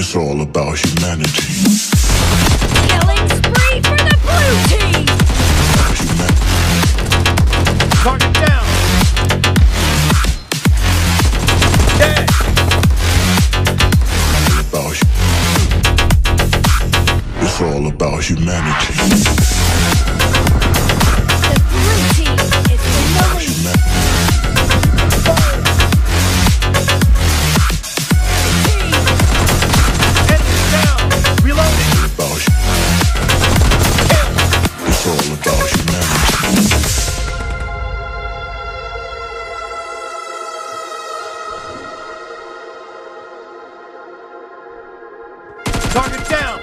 It's all about humanity. Killing spree for the blue team! Humanity. Target down. Dead. about hu- It's all about humanity. Target down.